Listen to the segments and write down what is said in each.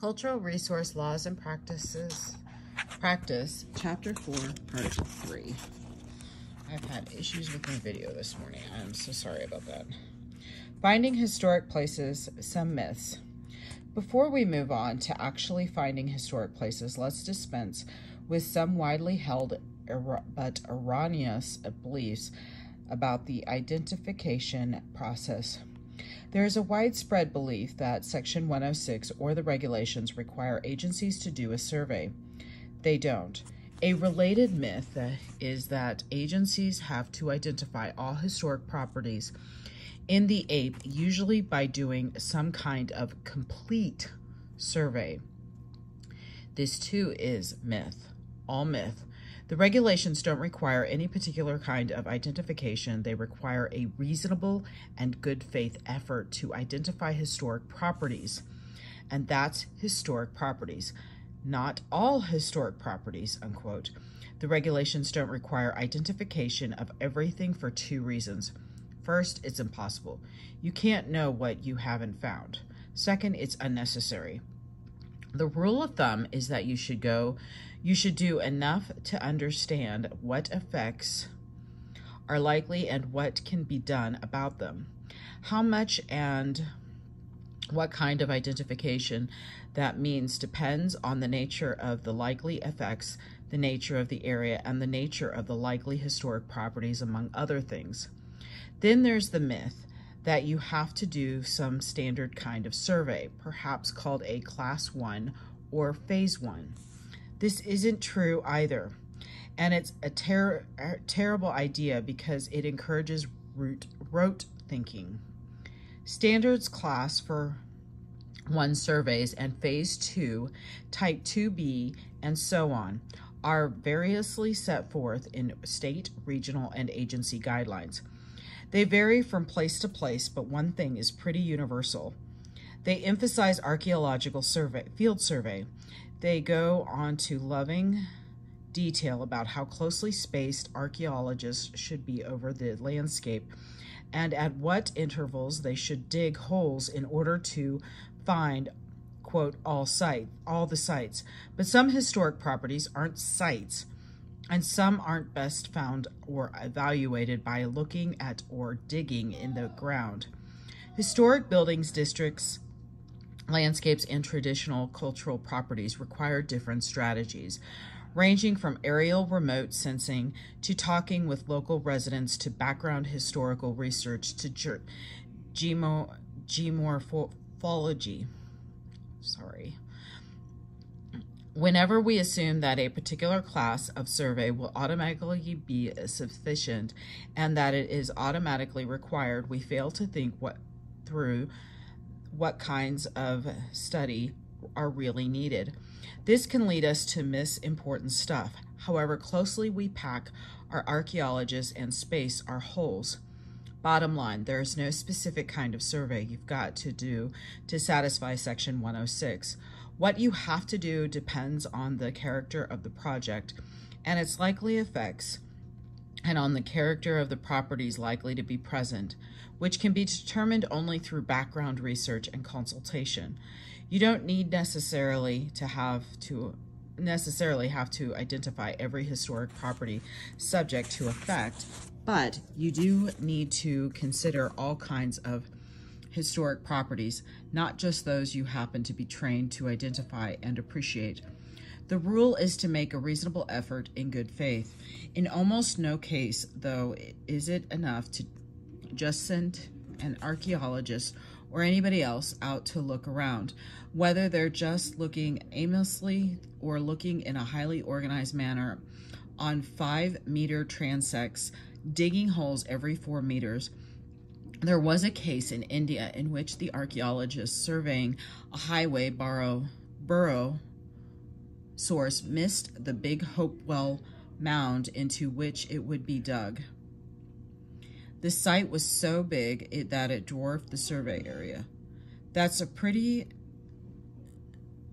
Cultural Resource Laws and Practices, Practice, Chapter 4, Part 3. I've had issues with my video this morning. I'm so sorry about that. Finding historic places, some myths. Before we move on to actually finding historic places, let's dispense with some widely held but erroneous beliefs about the identification process. There is a widespread belief that Section 106 or the regulations require agencies to do a survey. They don't. A related myth is that agencies have to identify all historic properties in the APE, usually by doing some kind of complete survey. This too is myth, all myth. The regulations don't require any particular kind of identification. They require a reasonable and good faith effort to identify historic properties. And that's historic properties, not all historic properties, unquote. The regulations don't require identification of everything for two reasons. First, it's impossible. You can't know what you haven't found. Second, it's unnecessary. The rule of thumb is that you should go you should do enough to understand what effects are likely and what can be done about them. How much and what kind of identification that means depends on the nature of the likely effects, the nature of the area, and the nature of the likely historic properties, among other things. Then there's the myth that you have to do some standard kind of survey, perhaps called a Class 1 or Phase 1. This isn't true either. And it's a ter terrible idea because it encourages root, rote thinking. Standards class for one surveys and phase two, type 2B, and so on are variously set forth in state, regional, and agency guidelines. They vary from place to place, but one thing is pretty universal. They emphasize archaeological survey, field survey they go on to loving detail about how closely spaced archaeologists should be over the landscape and at what intervals they should dig holes in order to find quote all site all the sites. But some historic properties aren't sites and some aren't best found or evaluated by looking at or digging in the ground. Historic buildings districts landscapes and traditional cultural properties require different strategies, ranging from aerial remote sensing to talking with local residents to background historical research to gemo geomorphology. Sorry. Whenever we assume that a particular class of survey will automatically be sufficient and that it is automatically required, we fail to think what through what kinds of study are really needed. This can lead us to miss important stuff. However closely we pack our archaeologists and space our holes. Bottom line, there is no specific kind of survey you've got to do to satisfy Section 106. What you have to do depends on the character of the project and its likely effects and on the character of the properties likely to be present, which can be determined only through background research and consultation. You don't need necessarily to have to necessarily have to identify every historic property subject to effect, but you do need to consider all kinds of historic properties, not just those you happen to be trained to identify and appreciate. The rule is to make a reasonable effort in good faith. In almost no case, though, is it enough to just send an archaeologist or anybody else out to look around, whether they're just looking aimlessly or looking in a highly organized manner on five meter transects, digging holes every four meters. There was a case in India in which the archaeologist surveying a highway borrow, borrow source missed the big Hopewell mound into which it would be dug. The site was so big it, that it dwarfed the survey area. That's a pretty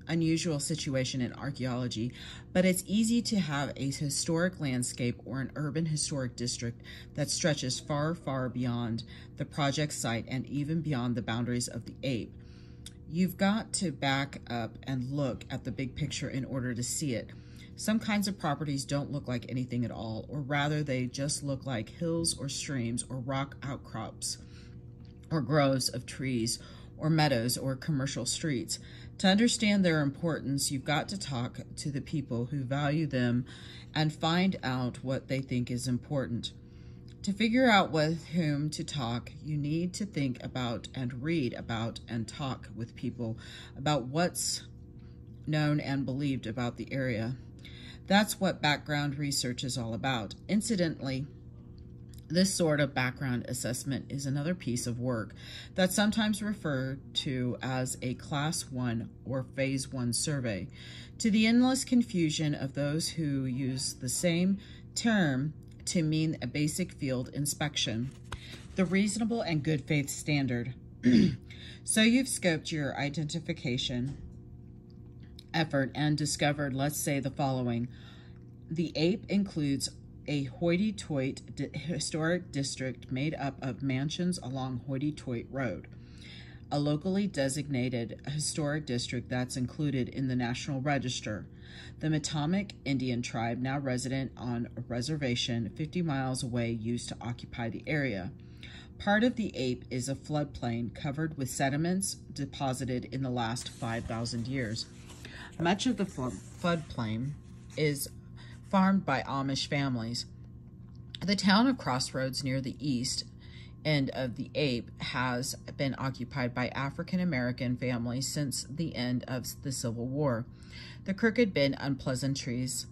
unusual situation in archaeology, but it's easy to have a historic landscape or an urban historic district that stretches far, far beyond the project site and even beyond the boundaries of the ape. You've got to back up and look at the big picture in order to see it. Some kinds of properties don't look like anything at all, or rather, they just look like hills or streams or rock outcrops or groves of trees or meadows or commercial streets. To understand their importance, you've got to talk to the people who value them and find out what they think is important. To figure out with whom to talk, you need to think about and read about and talk with people about what's known and believed about the area. That's what background research is all about. Incidentally, this sort of background assessment is another piece of work that's sometimes referred to as a Class 1 or Phase 1 survey. To the endless confusion of those who use the same term to mean a basic field inspection, the reasonable and good faith standard. so you've scoped your identification effort and discovered, let's say, the following. The APE includes a hoity-toity historic district made up of mansions along Hoity-Toit Road, a locally designated historic district that's included in the National Register. The Matomic Indian tribe, now resident on a reservation 50 miles away, used to occupy the area. Part of the ape is a floodplain covered with sediments deposited in the last 5,000 years. Much of the floodplain is farmed by Amish families. The town of Crossroads near the east end of the Ape has been occupied by African American families since the end of the Civil War. The Crooked Bend unpleasantries,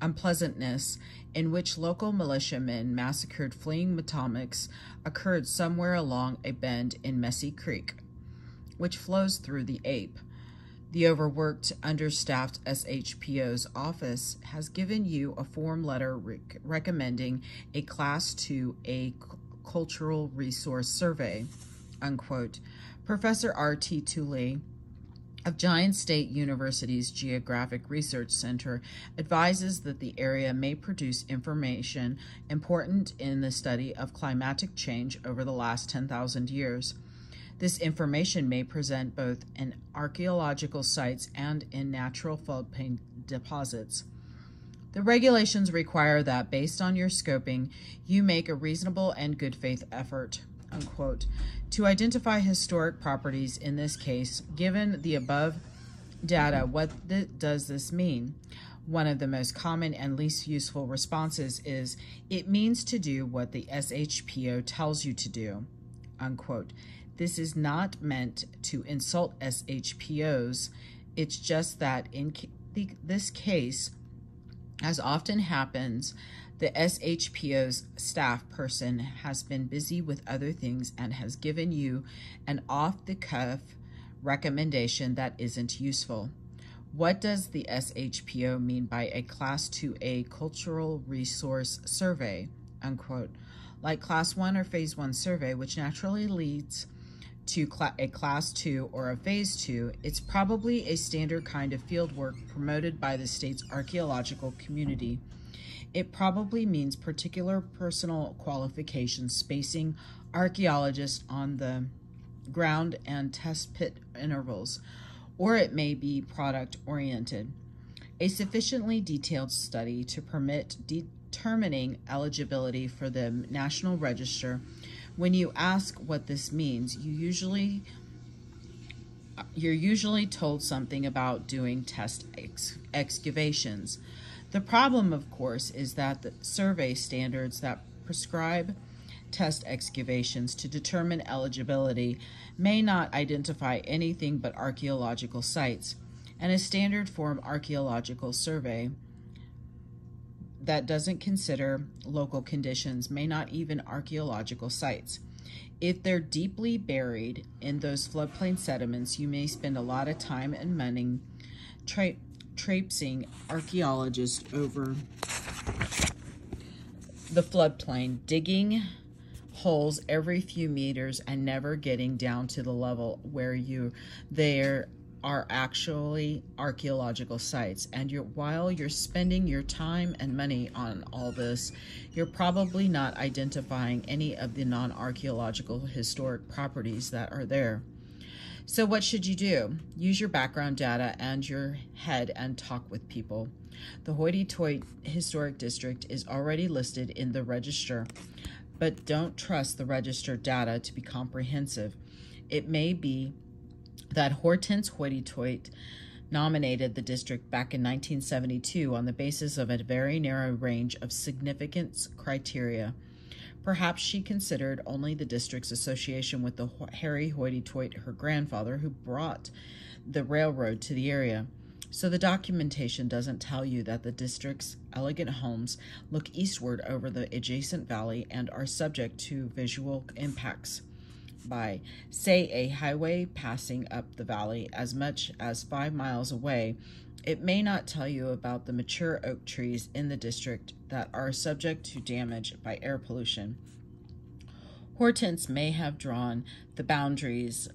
unpleasantness in which local militiamen massacred fleeing Matomics occurred somewhere along a bend in Messy Creek, which flows through the Ape. The overworked, understaffed SHPO's office has given you a form letter rec recommending a Class 2A Cultural Resource Survey, unquote. Professor R.T. Tooley of Giant State University's Geographic Research Center advises that the area may produce information important in the study of climatic change over the last 10,000 years. This information may present both in archaeological sites and in natural floodplain deposits. The regulations require that, based on your scoping, you make a reasonable and good faith effort, unquote, to identify historic properties in this case. Given the above data, what th does this mean? One of the most common and least useful responses is, it means to do what the SHPO tells you to do, unquote. This is not meant to insult SHPOs. It's just that in the, this case, as often happens, the SHPO's staff person has been busy with other things and has given you an off-the-cuff recommendation that isn't useful. What does the SHPO mean by a Class 2A Cultural Resource Survey? Unquote. Like Class 1 or Phase 1 survey, which naturally leads to a class two or a phase two, it's probably a standard kind of field work promoted by the state's archaeological community. It probably means particular personal qualifications spacing archaeologists on the ground and test pit intervals, or it may be product oriented. A sufficiently detailed study to permit determining eligibility for the National Register when you ask what this means, you usually you're usually told something about doing test ex excavations. The problem, of course, is that the survey standards that prescribe test excavations to determine eligibility may not identify anything but archaeological sites, and a standard form archaeological survey that doesn't consider local conditions may not even archaeological sites. If they're deeply buried in those floodplain sediments, you may spend a lot of time and money traipsing archaeologists over the floodplain, digging holes every few meters and never getting down to the level where you there are actually archaeological sites. And you're, while you're spending your time and money on all this, you're probably not identifying any of the non-archaeological historic properties that are there. So, what should you do? Use your background data and your head and talk with people. The Hoity Toity Historic District is already listed in the register, but don't trust the register data to be comprehensive. It may be that Hortense Hoity Toity nominated the district back in 1972 on the basis of a very narrow range of significance criteria. Perhaps she considered only the district's association with the Harry Hoity Toity, her grandfather, who brought the railroad to the area. So the documentation doesn't tell you that the district's elegant homes look eastward over the adjacent valley and are subject to visual impacts by, say, a highway passing up the valley as much as five miles away. It may not tell you about the mature oak trees in the district that are subject to damage by air pollution. Hortense may have drawn the boundaries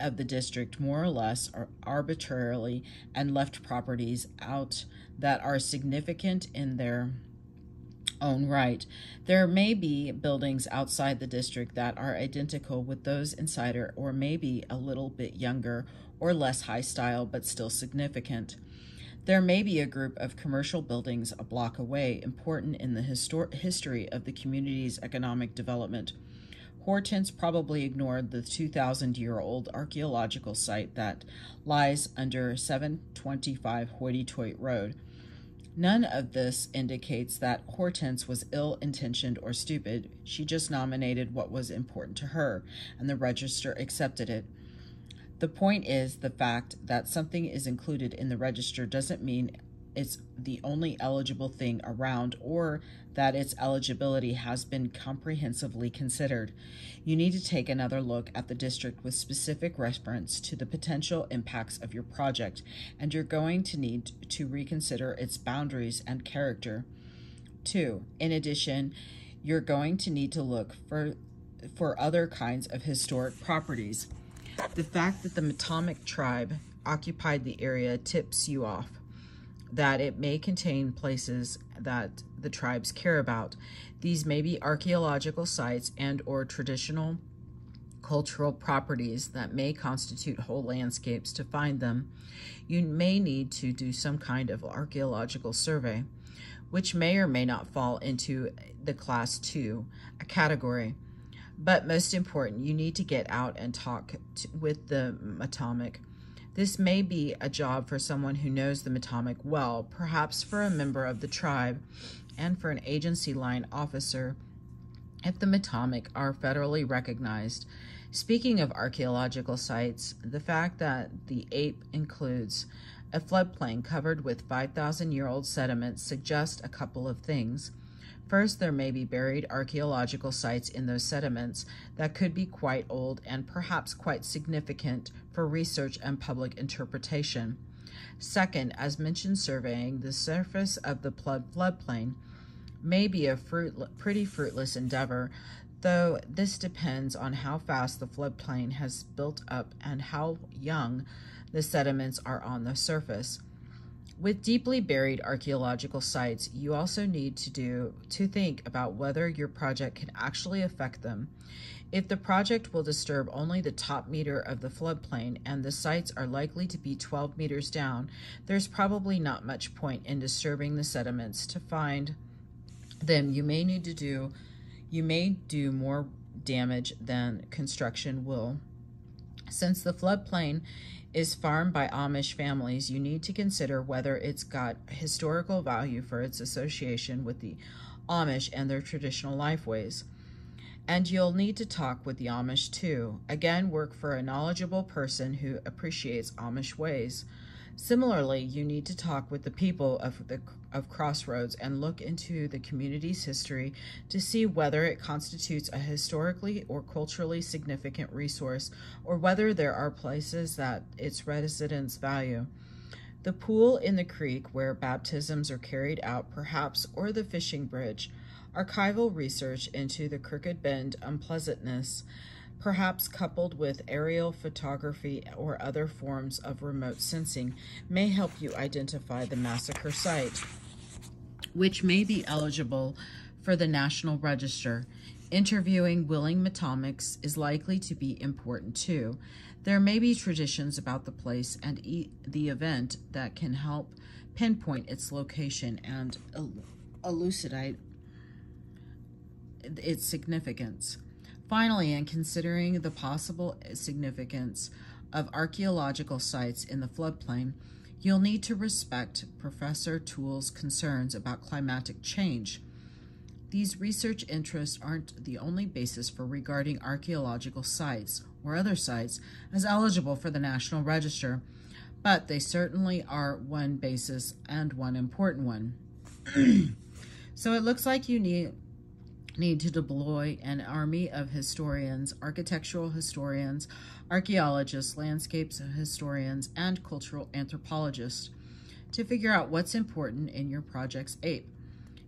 of the district more or less arbitrarily and left properties out that are significant in their own right. There may be buildings outside the district that are identical with those inside it, or maybe a little bit younger or less high style but still significant. There may be a group of commercial buildings a block away, important in the histor- history of the community's economic development. Hortense probably ignored the 2,000 year old archaeological site that lies under 725 Hoity Toity Road. None of this indicates that Hortense was ill intentioned or stupid. She just nominated what was important to her, and the register accepted it. The point is the fact that something is included in the register doesn't mean it's the only eligible thing around or that its eligibility has been comprehensively considered. You need to take another look at the district with specific reference to the potential impacts of your project, and you're going to need to reconsider its boundaries and character. Two, in addition, you're going to need to look for for other kinds of historic properties. The fact that the Matomic tribe occupied the area tips you off that it may contain places that the tribes care about. These may be archaeological sites and or traditional cultural properties that may constitute whole landscapes to find them. You may need to do some kind of archaeological survey, which may or may not fall into the class 2, a category. But most important, you need to get out and talk to, with the Matomic. This may be a job for someone who knows the Matomic well, perhaps for a member of the tribe, and for an agency line officer if the Matomic are federally recognized. Speaking of archaeological sites, the fact that the ape includes a floodplain covered with 5,000 year old sediments suggests a couple of things. First, there may be buried archaeological sites in those sediments that could be quite old and perhaps quite significant for research and public interpretation. Second, as mentioned surveying, the surface of the floodplain may be a fruit, pretty fruitless endeavor, though this depends on how fast the floodplain has built up and how young the sediments are on the surface. With deeply buried archaeological sites, you also need to do to think about whether your project can actually affect them. If the project will disturb only the top meter of the floodplain and the sites are likely to be 12 meters down, there's probably not much point in disturbing the sediments to find them. You may need to do you may do more damage than construction will. Since the floodplain is farmed by Amish families, you need to consider whether it's got historical value for its association with the Amish and their traditional lifeways. And you'll need to talk with the Amish too. Again, work for a knowledgeable person who appreciates Amish ways. Similarly, you need to talk with the people of the of Crossroads and look into the community's history to see whether it constitutes a historically or culturally significant resource or whether there are places that its residents value. The pool in the creek where baptisms are carried out, perhaps, or the fishing bridge. Archival research into the Crooked Bend unpleasantness perhaps coupled with aerial photography or other forms of remote sensing, may help you identify the massacre site, which may be eligible for the National Register. Interviewing willing Matomics is likely to be important too. There may be traditions about the place and e the event that can help pinpoint its location and elucidate its significance. Finally, in considering the possible significance of archaeological sites in the floodplain, you'll need to respect Professor Toole's concerns about climatic change. These research interests aren't the only basis for regarding archaeological sites or other sites as eligible for the National Register, but they certainly are one basis and one important one. so it looks like you need need to deploy an army of historians, architectural historians, archaeologists, landscapes historians, and cultural anthropologists to figure out what's important in your project's ape.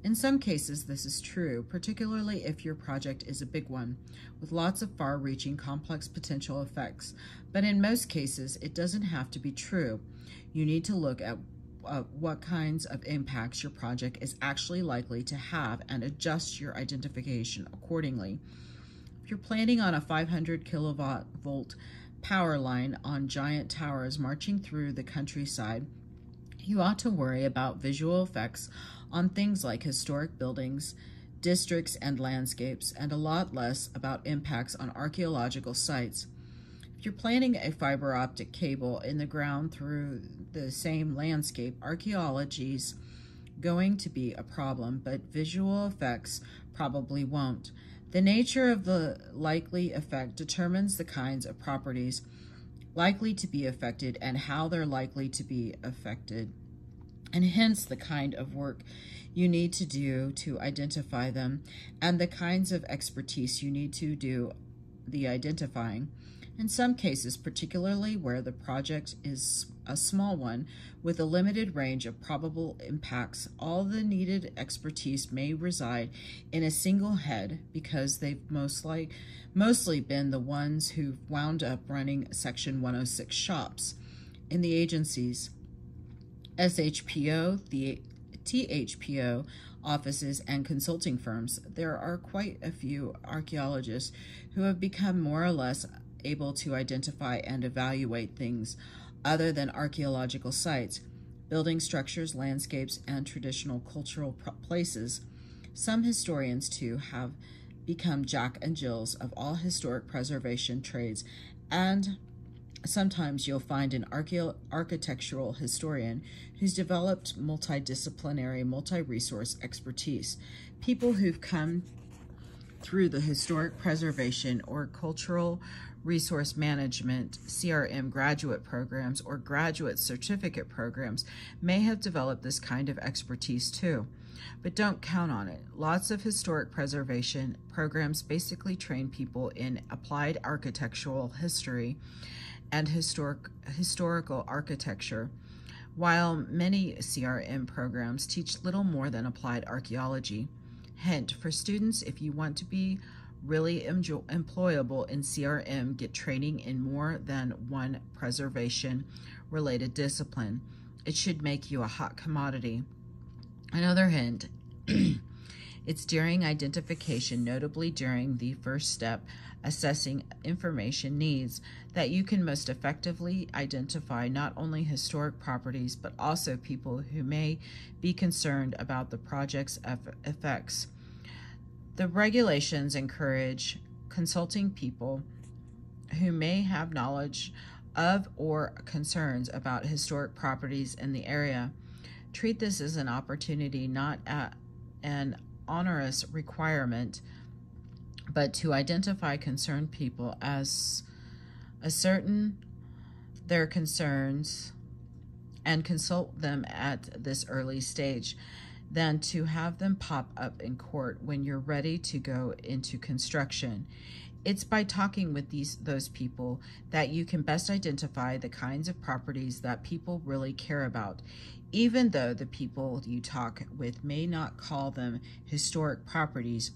In some cases, this is true, particularly if your project is a big one, with lots of far reaching complex potential effects. But in most cases, it doesn't have to be true. You need to look at uh, what kinds of impacts your project is actually likely to have and adjust your identification accordingly. If you're planning on a 500 kilowatt volt power line on giant towers marching through the countryside, you ought to worry about visual effects on things like historic buildings, districts, and landscapes, and a lot less about impacts on archaeological sites. If you're planning a fiber optic cable in the ground through the same landscape, archaeology's going to be a problem, but visual effects probably won't. The nature of the likely effect determines the kinds of properties likely to be affected and how they're likely to be affected, and hence the kind of work you need to do to identify them and the kinds of expertise you need to do the identifying. In some cases, particularly where the project is a small one with a limited range of probable impacts, all the needed expertise may reside in a single head because they've mostly, mostly been the ones who've wound up running Section 106 shops in the agencies. SHPO, the THPO offices, and consulting firms. There are quite a few archaeologists who have become more or less able to identify and evaluate things other than archaeological sites, building structures, landscapes, and traditional cultural places. Some historians, too, have become Jack and Jills of all historic preservation trades, and sometimes you'll find an architectural historian who's developed multidisciplinary, multi-resource expertise, people who've come through the historic preservation or cultural resource management, CRM graduate programs, or graduate certificate programs may have developed this kind of expertise too. But don't count on it. Lots of historic preservation programs basically train people in applied architectural history and historic, historical architecture, while many CRM programs teach little more than applied archaeology. Hint, for students, if you want to be really employable in CRM, get training in more than one preservation related discipline. It should make you a hot commodity. Another hint, it's during identification, notably during the first step, assessing information needs, that you can most effectively identify not only historic properties, but also people who may be concerned about the project's effects. The regulations encourage consulting people who may have knowledge of or concerns about historic properties in the area. Treat this as an opportunity, not an onerous requirement, but to identify concerned people as ascertain their concerns and consult them at this early stage than to have them pop up in court when you're ready to go into construction. It's by talking with these those people that you can best identify the kinds of properties that people really care about, even though the people you talk with may not call them historic properties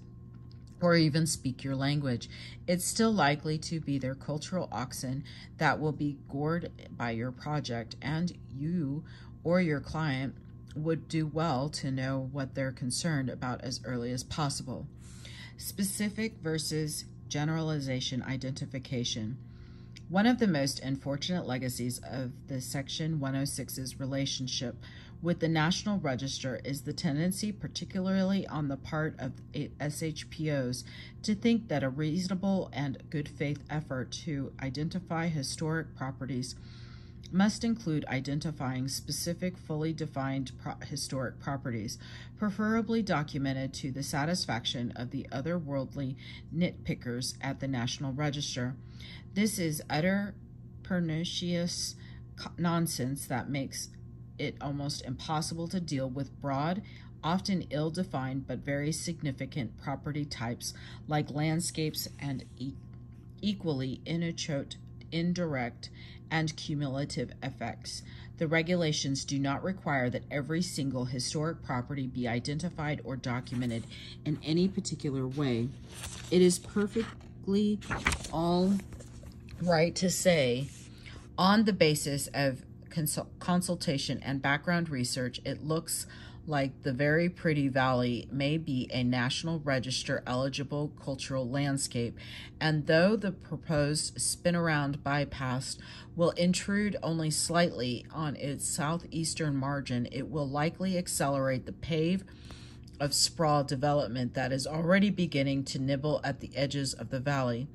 or even speak your language. It's still likely to be their cultural oxen that will be gored by your project, and you or your client would do well to know what they're concerned about as early as possible. Specific versus generalization identification. One of the most unfortunate legacies of the Section 106's relationship with the National Register is the tendency, particularly on the part of SHPOs, to think that a reasonable and good faith effort to identify historic properties must include identifying specific, fully defined pro historic properties, preferably documented to the satisfaction of the otherworldly nitpickers at the National Register. This is utter pernicious nonsense that makes it almost impossible to deal with broad, often ill defined but very significant property types like landscapes and e equally inchoate, indirect, and cumulative effects. The regulations do not require that every single historic property be identified or documented in any particular way. It is perfectly all right to say, on the basis of consultation and background research, it looks like the very pretty valley may be a National Register eligible cultural landscape, and though the proposed spin around bypass will intrude only slightly on its southeastern margin, it will likely accelerate the pave of sprawl development that is already beginning to nibble at the edges of the valley.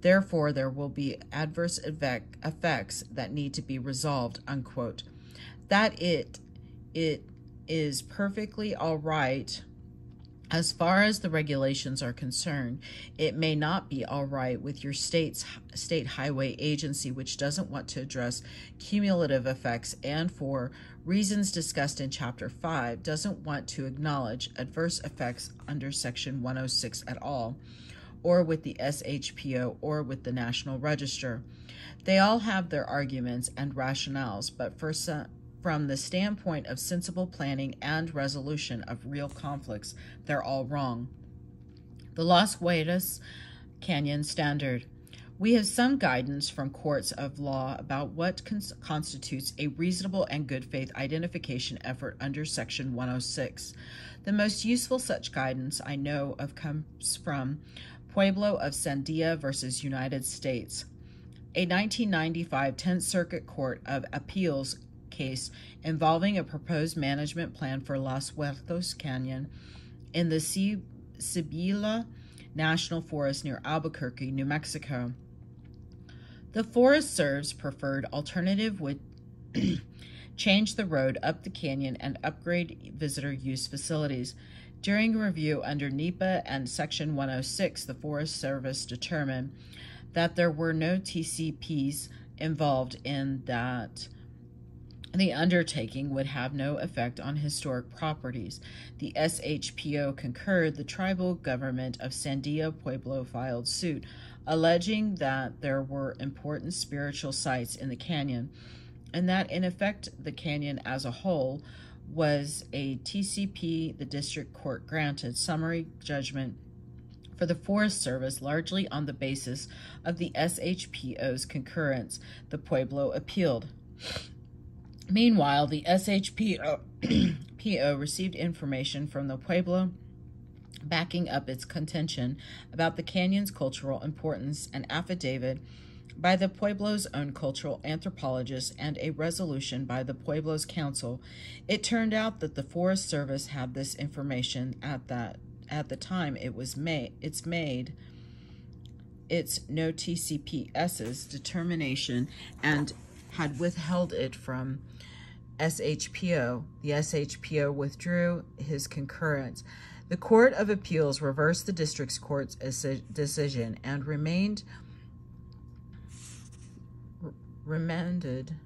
Therefore, there will be adverse effects that need to be resolved, unquote. That it, it is perfectly all right as far as the regulations are concerned, it may not be all right with your state's state highway agency, which doesn't want to address cumulative effects and for reasons discussed in Chapter 5, doesn't want to acknowledge adverse effects under Section 106 at all or with the SHPO or with the National Register. They all have their arguments and rationales, but for some, from the standpoint of sensible planning and resolution of real conflicts, they're all wrong. The Las Huertas Canyon Standard. We have some guidance from courts of law about what cons constitutes a reasonable and good faith identification effort under Section 106. The most useful such guidance I know of comes from Pueblo of Sandia versus United States, a 1995 10th Circuit Court of Appeals case involving a proposed management plan for Las Huertas Canyon in the Cibola National Forest near Albuquerque, New Mexico. The Forest Service preferred alternative would change the road up the canyon and upgrade visitor use facilities. During review under NEPA and Section 106, the Forest Service determined that there were no TCPs involved in that the undertaking would have no effect on historic properties. The SHPO concurred. The tribal government of Sandia Pueblo filed suit, alleging that there were important spiritual sites in the canyon and that, in effect, the canyon as a whole was a TCP the district court granted summary judgment for the Forest Service largely on the basis of the SHPO's concurrence. The Pueblo appealed. Meanwhile, the SHPO PO received information from the Pueblo backing up its contention about the canyon's cultural importance, an affidavit by the Pueblo's own cultural anthropologist and a resolution by the Pueblo's council, it turned out that the Forest Service had this information at that at the time it was made it's made its no TCPS's determination and had withheld it from SHPO. The SHPO withdrew his concurrence. The Court of Appeals reversed the district's court's decision and remained remanded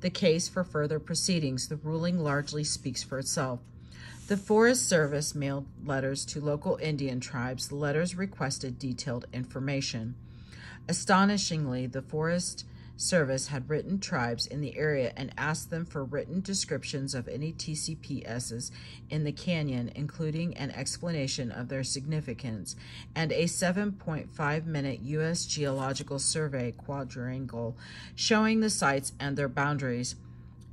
the case for further proceedings. The ruling largely speaks for itself. The Forest Service mailed letters to local Indian tribes. The letters requested detailed information. Astonishingly, the Forest Service had written tribes in the area and asked them for written descriptions of any TCPSs in the canyon, including an explanation of their significance, and a 7.5 minute U.S. Geological Survey quadrangle showing the sites and their boundaries.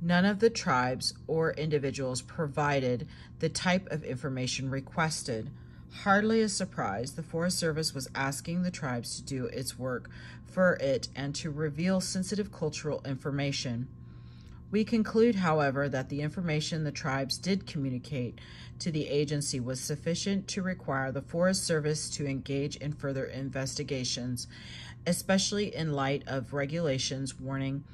None of the tribes or individuals provided the type of information requested. Hardly a surprise, the Forest Service was asking the tribes to do its work for it and to reveal sensitive cultural information. We conclude, however, that the information the tribes did communicate to the agency was sufficient to require the Forest Service to engage in further investigations, especially in light of regulations warning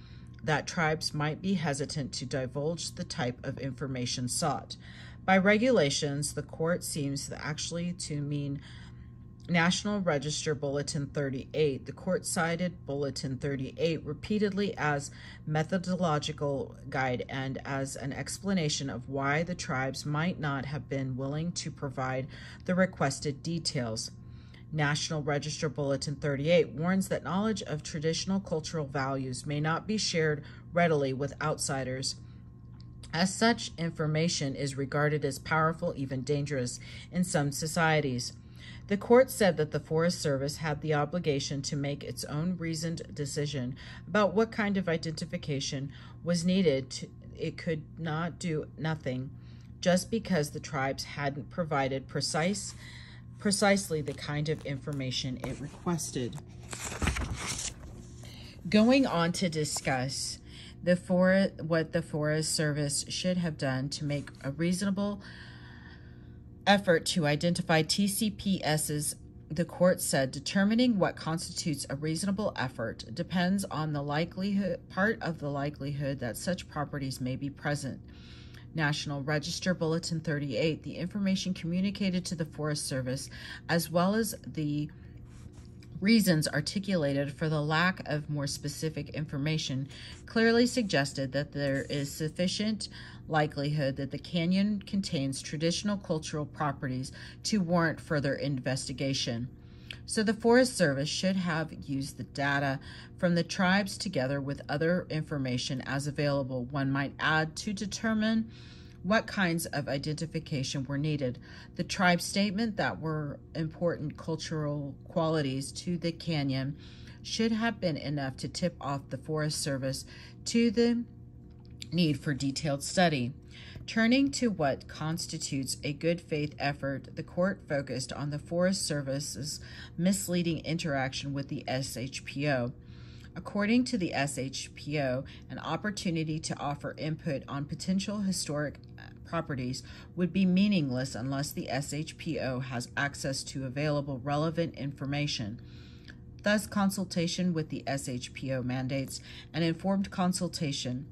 that tribes might be hesitant to divulge the type of information sought. By regulations, the court seems actually to mean National Register Bulletin 38. The court cited Bulletin 38 repeatedly as methodological guide and as an explanation of why the tribes might not have been willing to provide the requested details. National Register Bulletin 38 warns that knowledge of traditional cultural values may not be shared readily with outsiders. As such, information is regarded as powerful, even dangerous, in some societies. The court said that the Forest Service had the obligation to make its own reasoned decision about what kind of identification was needed. To, it could not do nothing just because the tribes hadn't provided precise precisely the kind of information it requested. Going on to discuss the for what the Forest Service should have done to make a reasonable effort to identify TCPS's the court said determining what constitutes a reasonable effort depends on the likelihood part of the likelihood that such properties may be present. National Register Bulletin 38, the information communicated to the Forest Service, as well as the reasons articulated for the lack of more specific information clearly suggested that there is sufficient likelihood that the canyon contains traditional cultural properties to warrant further investigation. So the Forest Service should have used the data from the tribes together with other information as available, one might add, to determine what kinds of identification were needed. The tribe statement that were important cultural qualities to the canyon should have been enough to tip off the Forest Service to the need for detailed study. Turning to what constitutes a good faith effort, the court focused on the Forest Service's misleading interaction with the SHPO. According to the SHPO, an opportunity to offer input on potential historic uh, properties would be meaningless unless the SHPO has access to available relevant information. Thus, consultation with the SHPO mandates an informed consultation.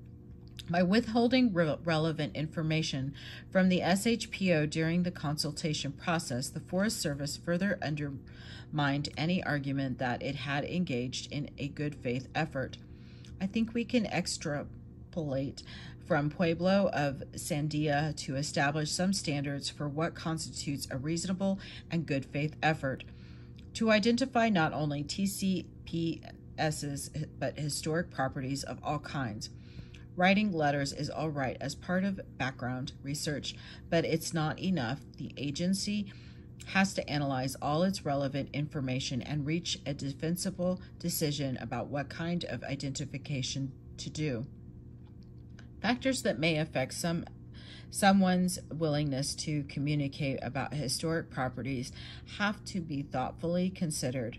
By withholding re- relevant information from the SHPO during the consultation process, the Forest Service further undermined any argument that it had engaged in a good faith effort. I think we can extrapolate from Pueblo of Sandia to establish some standards for what constitutes a reasonable and good faith effort to identify not only TCPS's but historic properties of all kinds. Writing letters is all right as part of background research, but it's not enough. The agency has to analyze all its relevant information and reach a defensible decision about what kind of identification to do. Factors that may affect some someone's willingness to communicate about historic properties have to be thoughtfully considered.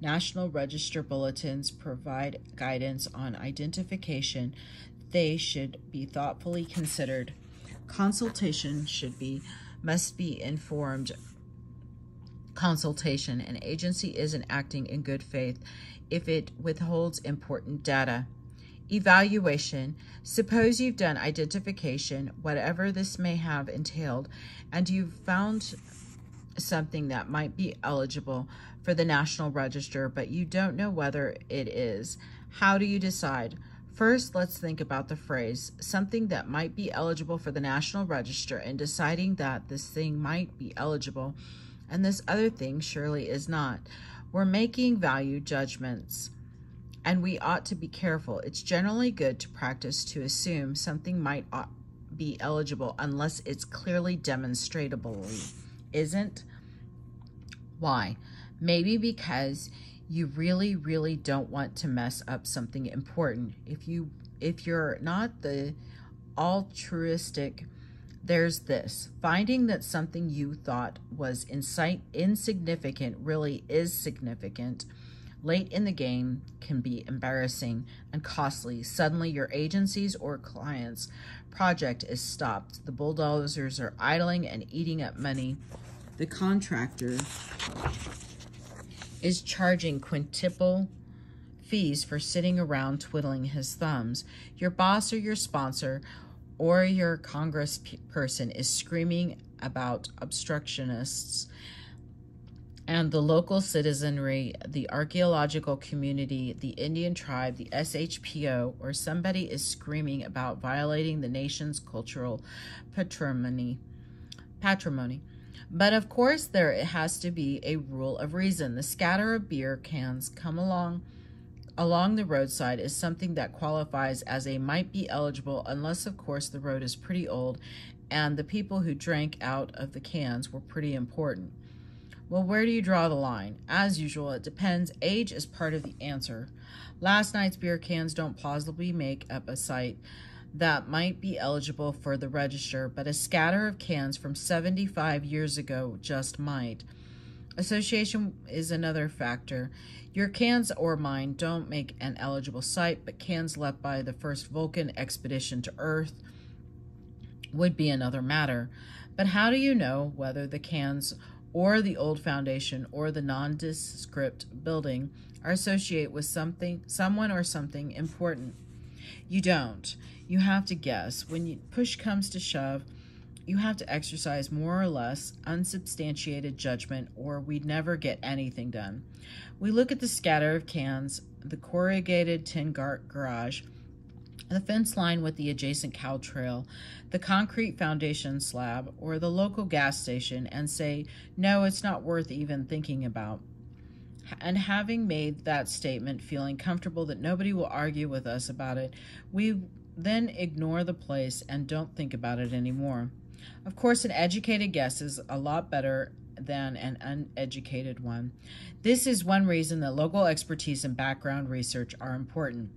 National Register bulletins provide guidance on identification. They should be thoughtfully considered. Consultation should be must be informed consultation. An agency isn't acting in good faith if it withholds important data. Evaluation. Suppose you've done identification, whatever this may have entailed, and you've found something that might be eligible for the National Register, but you don't know whether it is. How do you decide? First, let's think about the phrase, something that might be eligible for the National Register, and deciding that this thing might be eligible and this other thing surely is not. We're making value judgments and we ought to be careful. It's generally good to practice to assume something might be eligible unless it's clearly demonstrably isn't. Why? Maybe because you really, really don't want to mess up something important. If you if you're not the altruistic there's this. Finding that something you thought was insight insignificant really is significant. Late in the game can be embarrassing and costly. Suddenly your agency's or client's project is stopped. The bulldozers are idling and eating up money. The contractor is charging quintuple fees for sitting around twiddling his thumbs your boss or your sponsor or your congressperson is screaming about obstructionists and the local citizenry, the archaeological community, the Indian tribe, the SHPO, or somebody is screaming about violating the nation's cultural patrimony. patrimony. But of course, there has to be a rule of reason. The scatter of beer cans come along along the roadside is something that qualifies as a might be eligible unless of course the road is pretty old and the people who drank out of the cans were pretty important. Well, where do you draw the line? As usual, it depends. Age is part of the answer. Last night's beer cans don't plausibly make up a site that might be eligible for the register, but a scatter of cans from 75 years ago just might. Association is another factor. Your cans or mine don't make an eligible site, but cans left by the first Vulcan expedition to Earth would be another matter. But how do you know whether the cans or the old foundation or the nondescript building are associated with something, someone or something important? You don't. You have to guess. When you, push comes to shove, you have to exercise more or less unsubstantiated judgment, or we'd never get anything done. We look at the scatter of cans, the corrugated tin gar- garage, the fence line with the adjacent cow trail, the concrete foundation slab, or the local gas station, and say, no, it's not worth even thinking about. And having made that statement, feeling comfortable that nobody will argue with us about it, we then ignore the place and don't think about it anymore. Of course, an educated guess is a lot better than an uneducated one. This is one reason that local expertise and background research are important.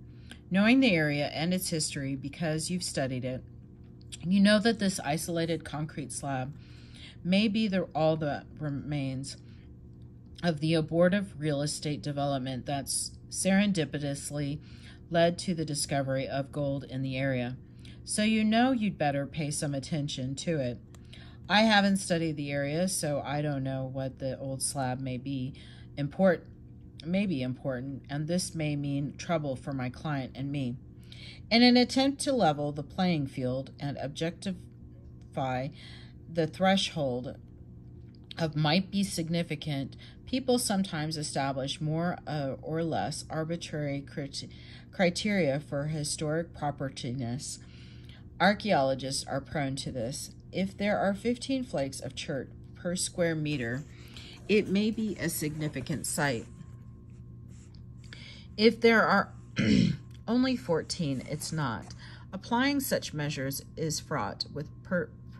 Knowing the area and its history because you've studied it, you know that this isolated concrete slab may be the, all that remains of the abortive real estate development that's serendipitously led to the discovery of gold in the area so you know you'd better pay some attention to it. I haven't studied the area, so I don't know what the old slab may be important may be important, and this may mean trouble for my client and me. In an attempt to level the playing field and objectify the threshold of might be significant, people sometimes establish more uh, or less arbitrary crit- criteria for historic propertiness Archaeologists are prone to this. If there are 15 flakes of chert per square meter, it may be a significant site. If there are only 14, it's not. Applying such measures is fraught with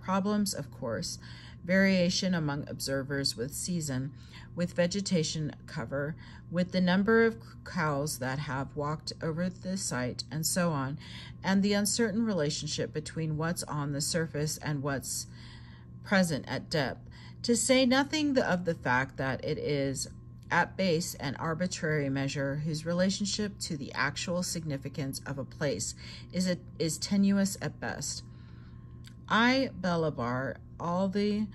problems, of course, variation among observers with season, with vegetation cover, with the number of cows that have walked over the site, and so on, and the uncertain relationship between what's on the surface and what's present at depth, to say nothing of the fact that it is at base an arbitrary measure whose relationship to the actual significance of a place is, a, is tenuous at best. I, Belabar, all the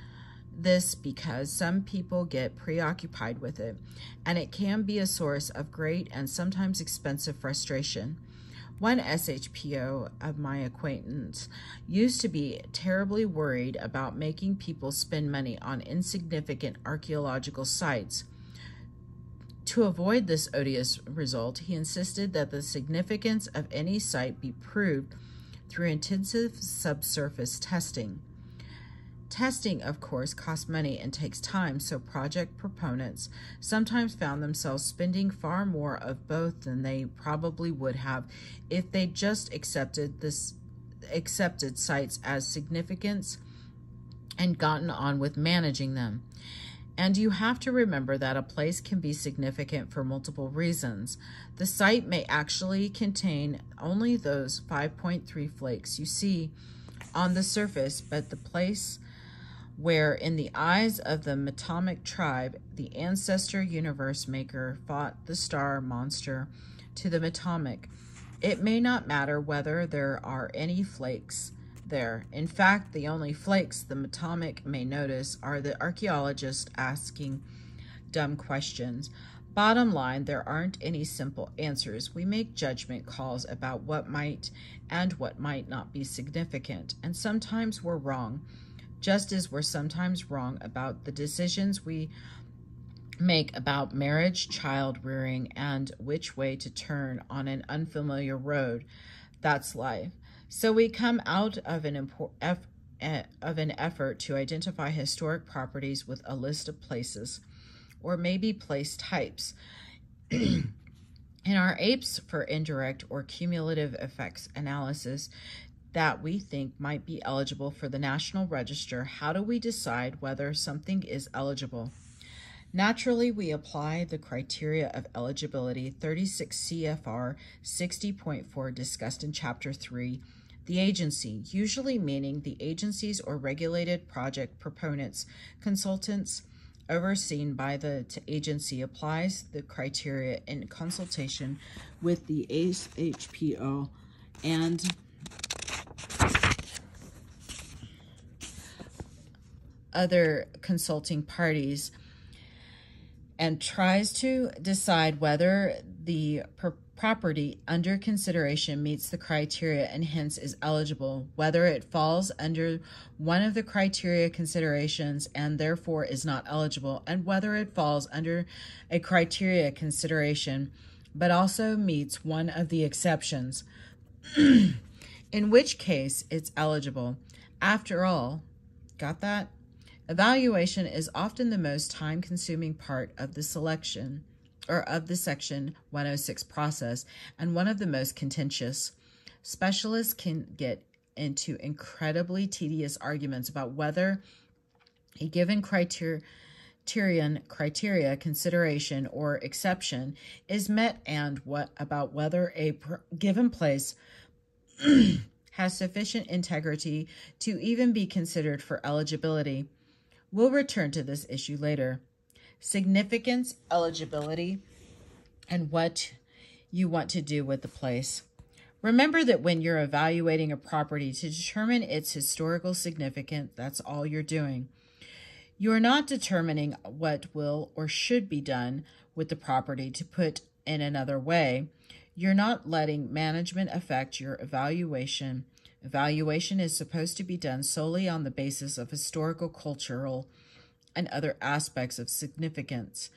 this because some people get preoccupied with it, and it can be a source of great and sometimes expensive frustration. One SHPO of my acquaintance used to be terribly worried about making people spend money on insignificant archaeological sites. To avoid this odious result, he insisted that the significance of any site be proved through intensive subsurface testing. Testing, of course, costs money and takes time, so project proponents sometimes found themselves spending far more of both than they probably would have if they just accepted this accepted sites as significance and gotten on with managing them. And you have to remember that a place can be significant for multiple reasons. The site may actually contain only those 5.3 flakes you see on the surface, but the place where, in the eyes of the Matomic tribe, the ancestor universe maker fought the star monster to the Matomic. It may not matter whether there are any flakes there. In fact, the only flakes the Matomic may notice are the archaeologist asking dumb questions. Bottom line, there aren't any simple answers. We make judgment calls about what might and what might not be significant, and sometimes we're wrong, just as we're sometimes wrong about the decisions we make about marriage, child rearing, and which way to turn on an unfamiliar road. That's life. So we come out of an of an effort to identify historic properties with a list of places or maybe place types. In our APES for indirect or cumulative effects analysis that we think might be eligible for the National Register, how do we decide whether something is eligible? Naturally, we apply the criteria of eligibility 36 CFR 60.4 discussed in Chapter 3, the agency, usually meaning the agencies or regulated project proponents, consultants, overseen by the agency applies the criteria in consultation with the ACHPO and other consulting parties and tries to decide whether the property under consideration meets the criteria and hence is eligible, whether it falls under one of the criteria considerations and therefore is not eligible, and whether it falls under a criteria consideration but also meets one of the exceptions, in which case it's eligible. After all, got that? Evaluation is often the most time consuming part of the selection or of the Section 106 process and one of the most contentious. Specialists can get into incredibly tedious arguments about whether a given criterion criteria consideration or exception is met and what about whether a given place has sufficient integrity to even be considered for eligibility. We'll return to this issue later significance, eligibility, and what you want to do with the place. Remember that when you're evaluating a property to determine its historical significance, that's all you're doing. You are not determining what will or should be done with the property to put in another way. You're not letting management affect your evaluation. Evaluation is supposed to be done solely on the basis of historical, cultural, and other aspects of significance.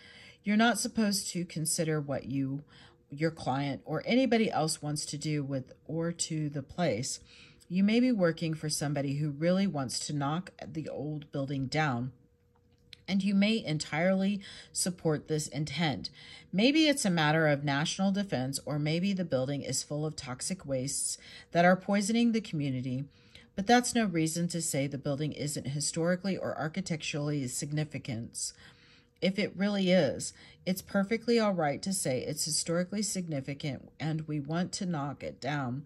You're not supposed to consider what you, your client, or anybody else wants to do with or to the place. You may be working for somebody who really wants to knock the old building down and you may entirely support this intent. Maybe it's a matter of national defense, or maybe the building is full of toxic wastes that are poisoning the community, but that's no reason to say the building isn't historically or architecturally significant. If it really is, it's perfectly all right to say it's historically significant and we want to knock it down.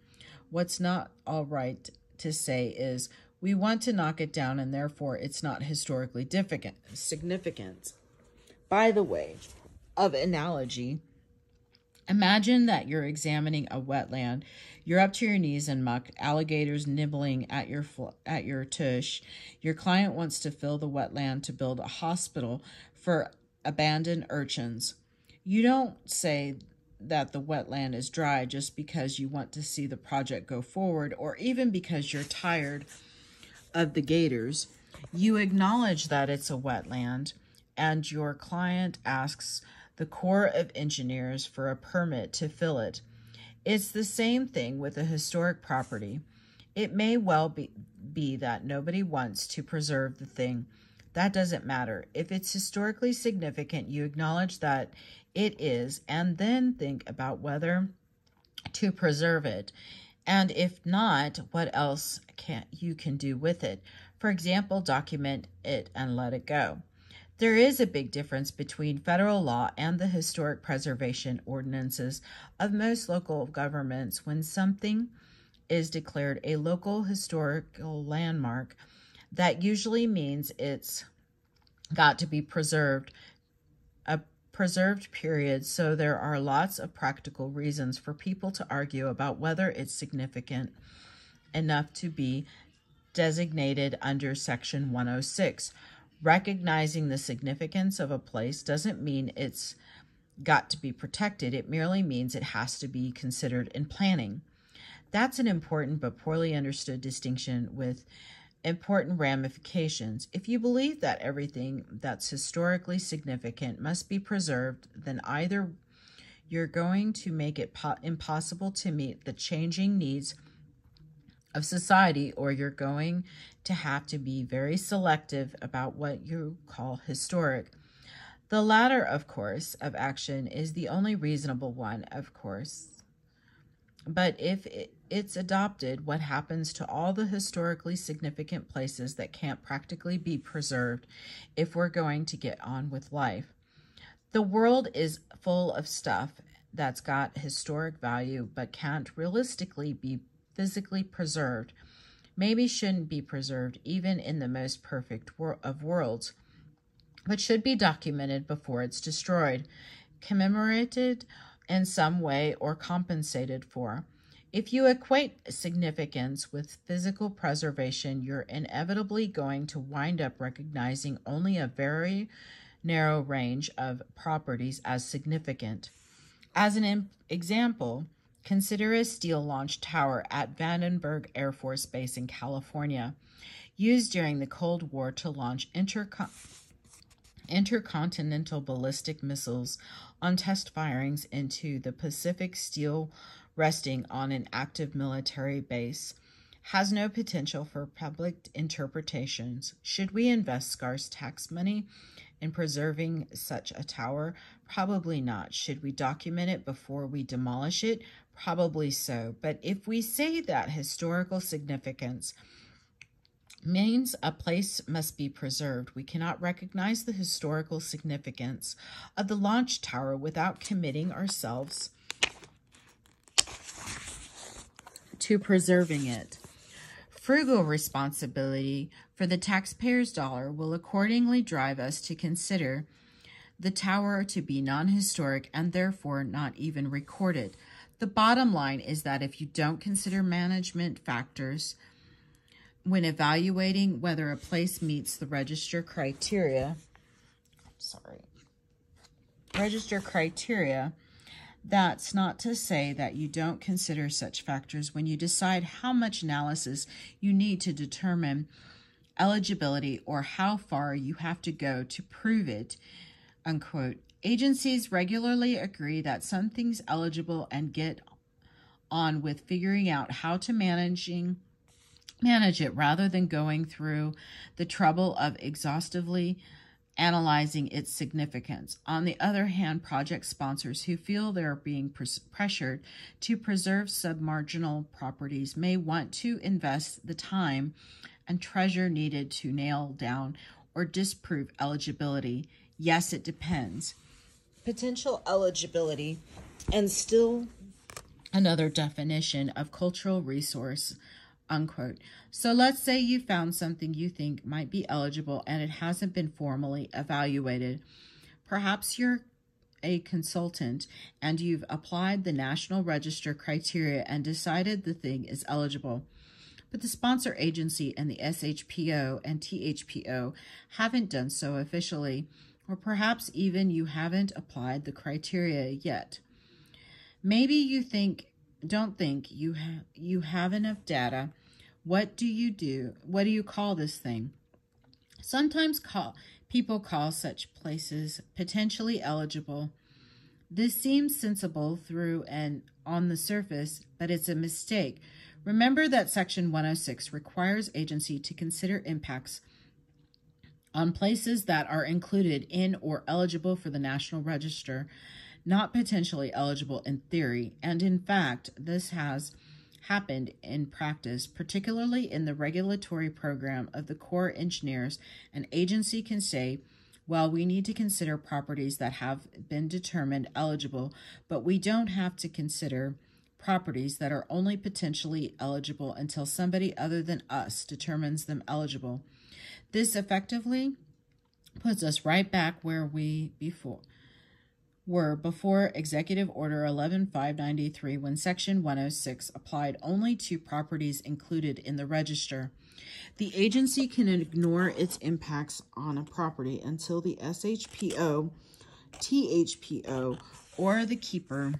What's not all right to say is we want to knock it down and therefore it's not historically significant. By the way, of analogy, Imagine that you're examining a wetland. You're up to your knees in muck, alligators nibbling at your at your tush. Your client wants to fill the wetland to build a hospital for abandoned urchins. You don't say that the wetland is dry just because you want to see the project go forward or even because you're tired of the gators. You acknowledge that it's a wetland and your client asks the Corps of Engineers for a permit to fill it. It's the same thing with a historic property. It may well be, be that nobody wants to preserve the thing. That doesn't matter. If it's historically significant, you acknowledge that it is and then think about whether to preserve it. And if not, what else can you can do with it? For example, document it and let it go. There is a big difference between federal law and the historic preservation ordinances of most local governments when something is declared a local historical landmark, that usually means it's got to be preserved a preserved period. So there are lots of practical reasons for people to argue about whether it's significant enough to be designated under section 106 recognizing the significance of a place doesn't mean it's got to be protected it merely means it has to be considered in planning that's an important but poorly understood distinction with important ramifications. If you believe that everything that's historically significant must be preserved, then either you're going to make it impossible to meet the changing needs of society, or you're going to have to be very selective about what you call historic. The latter, of course, of action is the only reasonable one, of course. But if it's adopted, what happens to all the historically significant places that can't practically be preserved if we're going to get on with life? The world is full of stuff that's got historic value but can't realistically be physically preserved. Maybe shouldn't be preserved even in the most perfect wor of worlds, but should be documented before it's destroyed, commemorated in some way or compensated for. If you equate significance with physical preservation, you're inevitably going to wind up recognizing only a very narrow range of properties as significant. As an example, consider a steel launch tower at Vandenberg Air Force Base in California, used during the Cold War to launch intercon intercontinental ballistic missiles on test firings into the Pacific Steel resting on an active military base has no potential for public interpretations. Should we invest scarce tax money in preserving such a tower? Probably not. Should we document it before we demolish it? Probably so. But if we say that historical significance means a place must be preserved. We cannot recognize the historical significance of the launch tower without committing ourselves to preserving it. Frugal responsibility for the taxpayer's dollar will accordingly drive us to consider the tower to be non-historic and therefore not even recorded. The bottom line is that if you don't consider management factors, when evaluating whether a place meets the register criteria, sorry, register criteria, that's not to say that you don't consider such factors when you decide how much analysis you need to determine eligibility or how far you have to go to prove it, unquote. Agencies regularly agree that something's eligible and get on with figuring out how to managing manage it rather than going through the trouble of exhaustively analyzing its significance. On the other hand, project sponsors who feel they're being pres pressured to preserve submarginal properties may want to invest the time and treasure needed to nail down or disprove eligibility. Yes, it depends. Potential eligibility and still another definition of cultural resource unquote. So let's say you found something you think might be eligible and it hasn't been formally evaluated. Perhaps you're a consultant and you've applied the National Register criteria and decided the thing is eligible. But the sponsor agency and the SHPO and THPO haven't done so officially, or perhaps even you haven't applied the criteria yet. Maybe you think don't think you have you have enough data. What do you do? What do you call this thing? Sometimes call people call such places potentially eligible. This seems sensible through and on the surface, but it's a mistake. Remember that Section 106 requires agency to consider impacts on places that are included in or eligible for the National Register not potentially eligible in theory, and in fact, this has happened in practice, particularly in the regulatory program of the Corps Engineers. An agency can say, well, we need to consider properties that have been determined eligible, but we don't have to consider properties that are only potentially eligible until somebody other than us determines them eligible. This effectively puts us right back where we before were before Executive Order 11593 when Section 106 applied only to properties included in the register. The agency can ignore its impacts on a property until the SHPO, THPO, or the keeper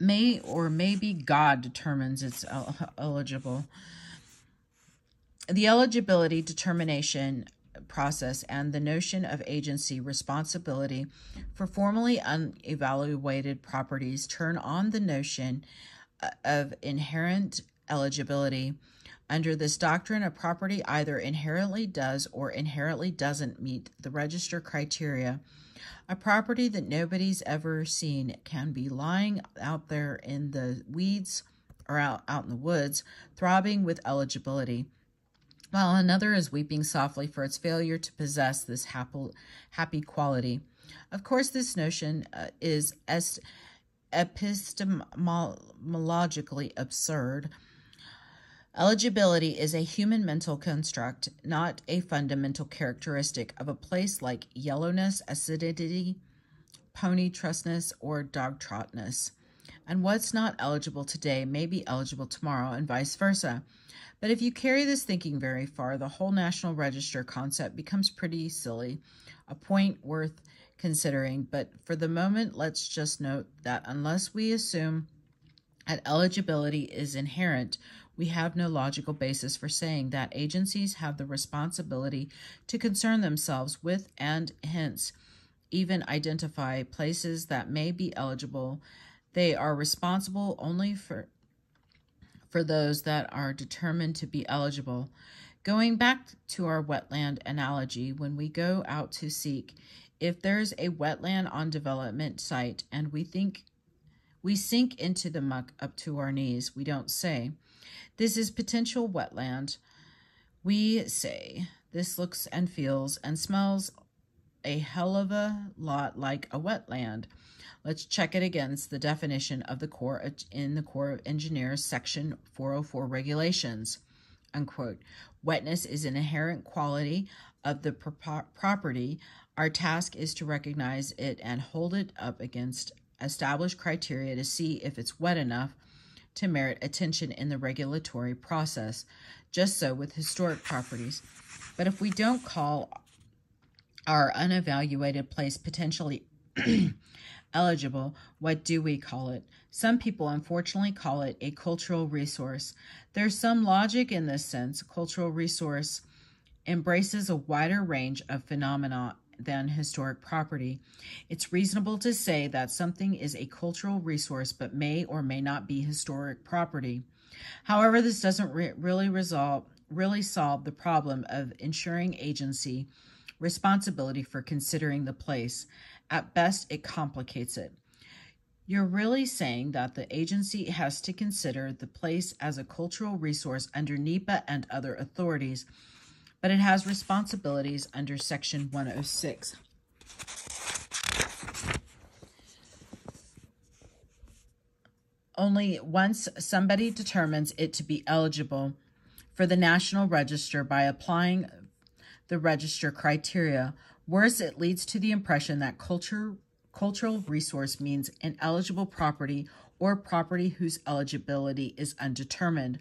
may or maybe God determines it's eligible. The eligibility determination process and the notion of agency responsibility for formally unevaluated properties turn on the notion uh, of inherent eligibility. Under this doctrine, a property either inherently does or inherently doesn't meet the register criteria. A property that nobody's ever seen can be lying out there in the weeds or out, out in the woods, throbbing with eligibility while another is weeping softly for its failure to possess this happy, happy quality. Of course, this notion uh, is epistemologically absurd. Eligibility is a human mental construct, not a fundamental characteristic of a place like yellowness, acidity, pony trussness, or dog trotness. And what's not eligible today may be eligible tomorrow, and vice versa. But if you carry this thinking very far, the whole National Register concept becomes pretty silly, a point worth considering. But for the moment, let's just note that unless we assume that eligibility is inherent, we have no logical basis for saying that agencies have the responsibility to concern themselves with and hence even identify places that may be eligible. They are responsible only for for those that are determined to be eligible. Going back to our wetland analogy, when we go out to seek, if there's a wetland on development site and we think we sink into the muck up to our knees, we don't say, this is potential wetland. We say, this looks and feels and smells a hell of a lot like a wetland. Let's check it against the definition of the Corps in the Corps of Engineers Section 404 regulations. Unquote. Wetness is an inherent quality of the pro- property. Our task is to recognize it and hold it up against established criteria to see if it's wet enough to merit attention in the regulatory process. Just so with historic properties. But if we don't call our unevaluated place potentially eligible, what do we call it? Some people unfortunately call it a cultural resource. There's some logic in this sense. Cultural resource embraces a wider range of phenomena than historic property. It's reasonable to say that something is a cultural resource but may or may not be historic property. However, this doesn't re- really resolve really solve the problem of ensuring agency responsibility for considering the place. At best, it complicates it. You're really saying that the agency has to consider the place as a cultural resource under NEPA and other authorities, but it has responsibilities under Section 106. Only once somebody determines it to be eligible for the National Register by applying the register criteria Worse, it leads to the impression that culture, cultural resource means ineligible property or property whose eligibility is undetermined,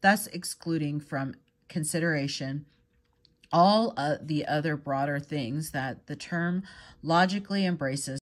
thus excluding from consideration all the other broader things that the term logically embraces